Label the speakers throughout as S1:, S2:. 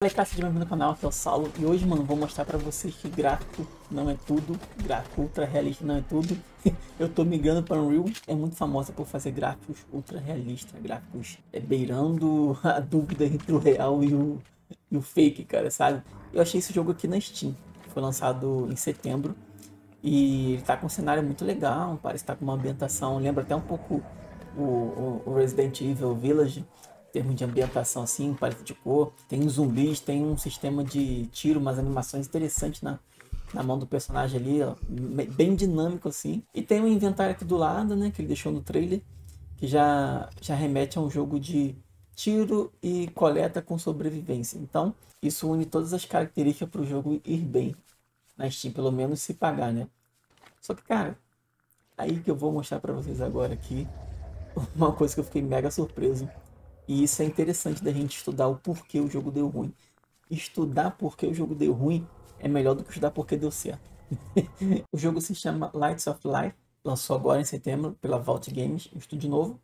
S1: Fala cara, seja bem-vindo ao canal, aqui é o Saulo e hoje, mano, vou mostrar pra vocês que gráfico não é tudo, gráfico ultra realista não é tudo. Eu tô migrando para Unreal, é muito famosa por fazer gráficos ultra realistas, gráficos é, beirando a dúvida entre o real e o, e o fake, cara, sabe? Eu achei esse jogo aqui na Steam, foi lançado em setembro e ele tá com um cenário muito legal, parece estar tá com uma ambientação, lembra até um pouco o, o, o Resident Evil Village, termos de ambientação assim, paleta de cor. Tem zumbis, tem um sistema de tiro, umas animações interessantes na, na mão do personagem ali, ó, bem dinâmico assim. E tem um inventário aqui do lado, né, que ele deixou no trailer, que já, já remete a um jogo de tiro e coleta com sobrevivência. Então, isso une todas as características para o jogo ir bem na Steam, pelo menos se pagar, né? Só que, cara, aí que eu vou mostrar para vocês agora aqui uma coisa que eu fiquei mega surpreso e isso é interessante da gente estudar o porquê o jogo deu ruim. Estudar porque o jogo deu ruim é melhor do que estudar porque deu certo. o jogo se chama Lights of Life, lançou agora em setembro pela Vault Games, um estúdio novo.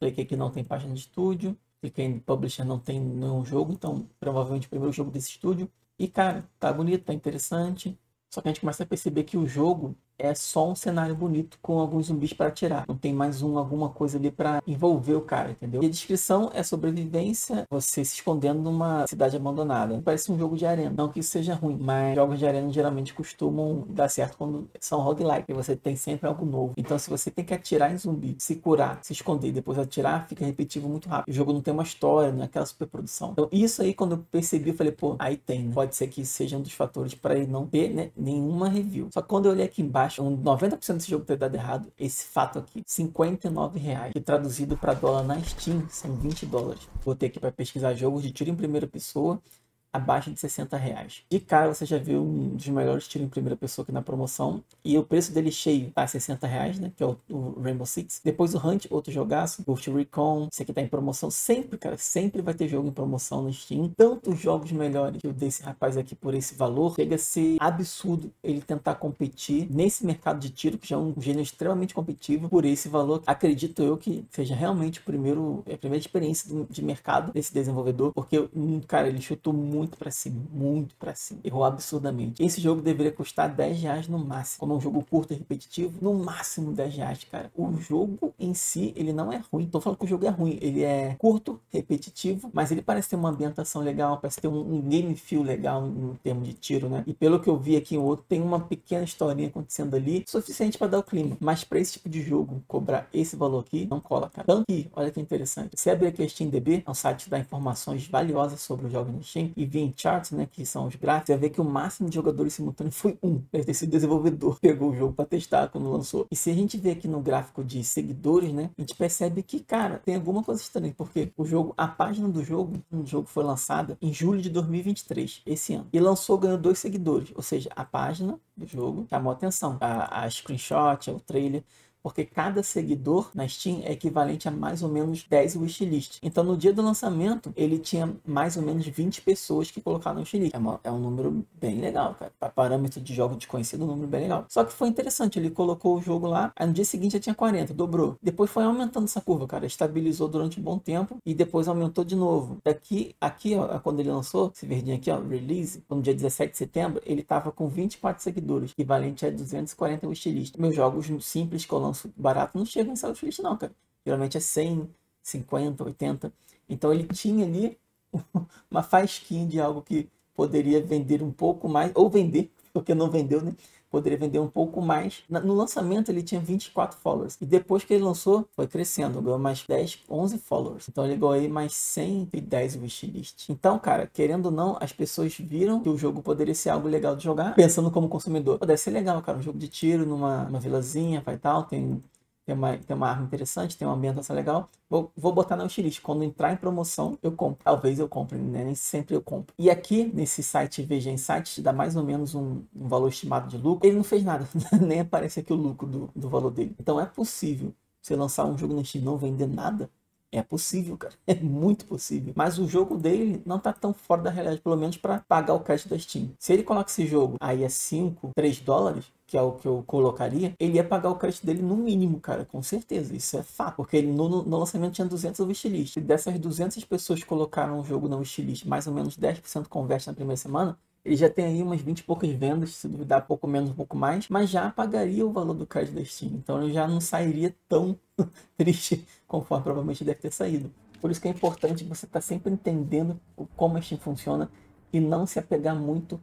S1: Cliquei aqui não tem página de estúdio, cliquei em Publisher não tem nenhum jogo, então provavelmente o primeiro jogo desse estúdio. E cara, tá bonito, tá interessante. Só que a gente começa a perceber que o jogo é só um cenário bonito com alguns zumbis para tirar. Não tem mais um, alguma coisa ali para envolver o cara, entendeu? E a descrição é sobrevivência, você se escondendo numa cidade abandonada. Parece um jogo de arena. Não que isso seja ruim, mas jogos de arena geralmente costumam dar certo quando são roguelike, e você tem sempre algo novo. Então se você tem que atirar em zumbi, se curar, se esconder e depois atirar, fica repetitivo muito rápido. O jogo não tem uma história, não é aquela superprodução. Então isso aí quando eu percebi, eu falei, pô, aí tem. Né? Pode ser que seja um dos fatores para ele não ter né, nenhuma review. Só que quando eu olhei aqui embaixo, acho um 90% desse jogo ter dado errado, esse fato aqui, 59 reais, que traduzido para dólar na Steam são 20 dólares. Vou ter aqui para pesquisar jogos de tiro em primeira pessoa abaixo de 60 reais. De cara você já viu um dos melhores tiros em primeira pessoa aqui na promoção. E o preço dele cheio tá 60 reais, né? Que é o, o, Rainbow Six. Depois o Hunt, outro jogaço. Ghost Recon. Esse aqui tá em promoção. Sempre, cara, sempre vai ter jogo em promoção no Steam. Tantos jogos melhores que eu desse rapaz aqui por esse valor. Chega a ser absurdo ele tentar competir nesse mercado de tiro, que já é um gênero extremamente competitivo, por esse valor. Acredito eu que seja realmente o primeiro, a primeira experiência de mercado desse desenvolvedor. Porque, hum, cara, ele chutou muito muito para cima, muito para cima. Errou absurdamente. Esse jogo deveria custar 10 reais no máximo. Como é um jogo curto e repetitivo, no máximo 10 reais, cara. O jogo em si, ele não é ruim. Tô falando que o jogo é ruim. Ele é curto, repetitivo, mas ele parece ter uma ambientação legal, parece ter um, um game feel legal em termos de tiro, né? E pelo que eu vi aqui em outro, tem uma pequena historinha acontecendo ali, suficiente para dar o clima. Mas para esse tipo de jogo, cobrar esse valor aqui, não cola, cara. Tanto que, olha que interessante. Se abrir aqui a SteamDB, é um site que dá informações valiosas sobre os jogos no Steam, e em charts, né, que são os gráficos, vai ver que o máximo de jogadores simultâneos foi um. Deve ter sido desenvolvedor, pegou o jogo para testar quando lançou. E se a gente vê aqui no gráfico de seguidores, né, a gente percebe que, cara, tem alguma coisa estranha, porque o jogo, a página do jogo, o jogo foi lançada em julho de 2023, esse ano. E lançou ganhando dois seguidores, ou seja, a página do jogo chamou atenção. A, a screenshot, o trailer porque cada seguidor na Steam é equivalente a mais ou menos 10 wishlists. Então, no dia do lançamento, ele tinha mais ou menos 20 pessoas que colocaram wishlist. É, uma, é um número bem legal, cara. Para parâmetro de jogo desconhecido, um número bem legal. Só que foi interessante, ele colocou o jogo lá, aí no dia seguinte já tinha 40, dobrou. Depois foi aumentando essa curva, cara. Estabilizou durante um bom tempo e depois aumentou de novo. Daqui, aqui, ó, quando ele lançou, esse verdinho aqui, ó, release, no dia 17 de setembro, ele tava com 24 seguidores, equivalente a 240 wishlists. Meus jogos simples que eu barato não chega em sala de não, cara. Geralmente é 100, 50, 80. Então ele tinha ali uma fasquinha de algo que poderia vender um pouco mais, ou vender, porque não vendeu, né? Poderia vender um pouco mais. No lançamento ele tinha 24 followers. E depois que ele lançou, foi crescendo. Ganhou mais 10, 11 followers. Então ele ganhou aí mais 110 wishlist. Então, cara, querendo ou não, as pessoas viram que o jogo poderia ser algo legal de jogar, pensando como consumidor. Deve ser legal, cara. Um jogo de tiro numa vilazinha, vai tal, tem tem uma, tem uma arma interessante, tem uma ambientação legal. Vou, vou botar na wishlist. Quando entrar em promoção, eu compro. Talvez eu compre, né? Nem sempre eu compro. E aqui, nesse site VG Insights, dá mais ou menos um, um valor estimado de lucro. Ele não fez nada, nem aparece aqui o lucro do, do valor dele. Então é possível você lançar um jogo na Steam e não vender nada. É possível, cara. É muito possível. Mas o jogo dele não tá tão fora da realidade, pelo menos para pagar o crédito da Steam. Se ele coloca esse jogo aí a 5, 3 dólares, que é o que eu colocaria, ele ia pagar o crédito dele no mínimo, cara, com certeza. Isso é fato. Porque ele no, no lançamento tinha 200 wishlist. E dessas 200 pessoas que colocaram o jogo na wishlist, mais ou menos 10% converte na primeira semana, ele já tem aí umas 20 e poucas vendas, se duvidar, pouco menos, um pouco mais, mas já pagaria o valor do crédito da Steam. Então ele já não sairia tão triste conforme provavelmente deve ter saído. Por isso que é importante você estar tá sempre entendendo como a Steam funciona e não se apegar muito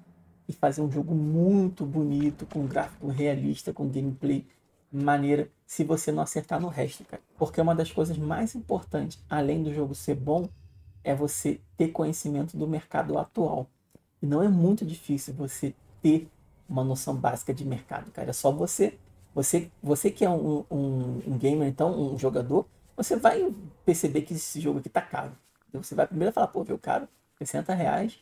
S1: e fazer um jogo muito bonito, com gráfico realista, com gameplay maneira, se você não acertar no resto, cara. Porque uma das coisas mais importantes, além do jogo ser bom, é você ter conhecimento do mercado atual. E não é muito difícil você ter uma noção básica de mercado, cara. É só você, você, você que é um, um, um gamer, então, um jogador, você vai perceber que esse jogo aqui tá caro. Então você vai primeiro falar, pô, viu caro, 60 reais.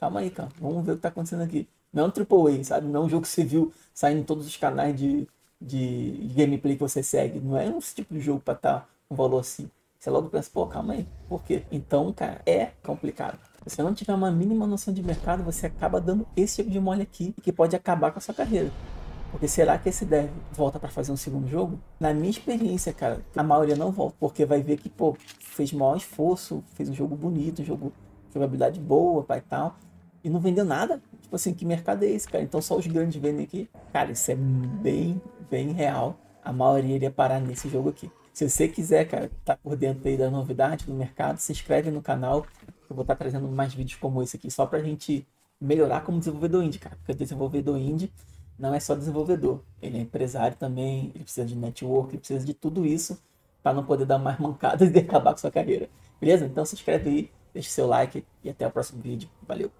S1: Calma aí, cara, vamos ver o que tá acontecendo aqui. Não é um AAA, sabe? Não é um jogo que você viu saindo em todos os canais de, de gameplay que você segue. Não é um tipo de jogo para estar tá um valor assim. Você logo pensa, pô, calma aí, por quê? Então, cara, é complicado. Se você não tiver uma mínima noção de mercado, você acaba dando esse tipo de mole aqui, que pode acabar com a sua carreira. Porque será que esse dev volta para fazer um segundo jogo? Na minha experiência, cara, a maioria não volta, porque vai ver que, pô, fez maior esforço, fez um jogo bonito, um jogo jogabilidade boa, pai e tal, e não vendeu nada. Tipo assim, que mercado é esse, cara? Então só os grandes vendem aqui. Cara, isso é bem, bem real. A maioria iria parar nesse jogo aqui. Se você quiser, cara, tá por dentro aí da novidade do mercado, se inscreve no canal. Eu vou estar tá trazendo mais vídeos como esse aqui, só pra gente melhorar como desenvolvedor indie, cara. Porque desenvolvedor indie não é só desenvolvedor. Ele é empresário também, ele precisa de network, ele precisa de tudo isso para não poder dar mais mancadas e acabar com sua carreira. Beleza? Então se inscreve aí, deixa seu like e até o próximo vídeo. Valeu!